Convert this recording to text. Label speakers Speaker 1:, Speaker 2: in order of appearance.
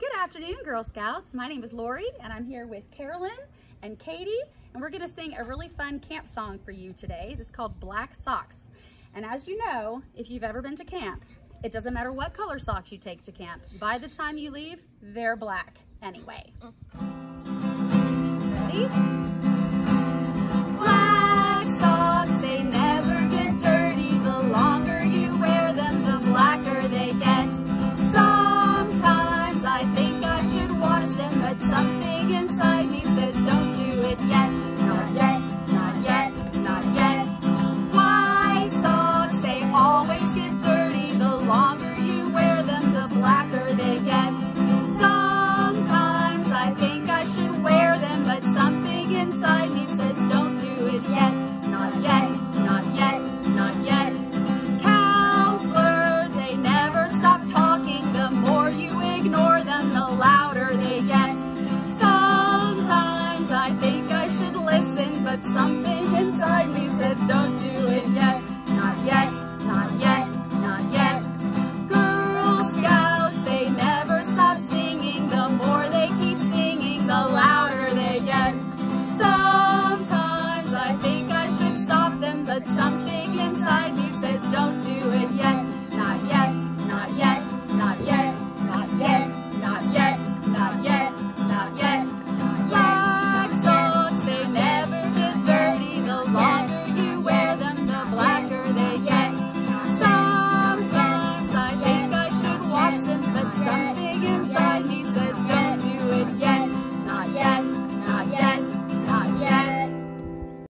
Speaker 1: Good afternoon, Girl Scouts. My name is Lori, and I'm here with Carolyn and Katie, and we're gonna sing a really fun camp song for you today. This is called Black Socks. And as you know, if you've ever been to camp, it doesn't matter what color socks you take to camp. By the time you leave, they're black anyway. Ready? thumbs. But something inside me says don't do it yet. Not yet, not yet, not yet. Girl Scouts, they never stop singing. The more they keep singing, the louder they get. Sometimes I think I should stop them, but something inside me says don't do